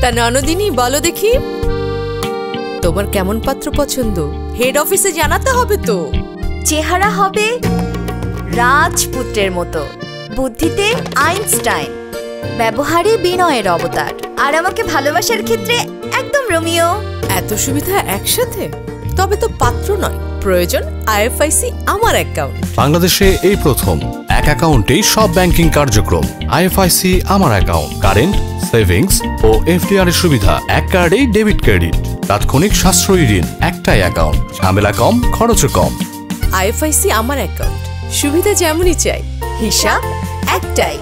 তা ননদিনী বলো দেখি। তোমার কেমন পাত্র পছন্দ? হেড অফিসে জানাতে হবে তো। চেহারা হবে রাজপুত্রের মতো। বুদ্ধিতে আইনস্টাইন। ব্যবহারে বিনয়ের অবতার। আর আমাকে ভালোবাসার ক্ষেত্রে একদম রোমিও। এত সুবিধা একসাথে? তবে তো পাত্র নয়। প্রয়োজন আইএফআইসি আমার অ্যাকাউন্ট বাংলাদেশে এই প্রথম। এক অ্যাকাউন্টেই সব ব্যাংকিং কার্যক্রম, আইএফআইসি আমার অ্যাকাউন্ট, কারেন্ট, সেভিংস ও এফডিআর এর সুবিধা, এক কার্ডেই ডেবিট ক্রেডিট। তাৎক্ষণিক সাশ্রয়ী ঋণ, একটাই অ্যাকাউন্ট, ঝামেলা কম, খরচও কম। আইএফআইসি আমার অ্যাকাউন্ট, সুবিধা যেমনই চাই, হিসাব একটাই।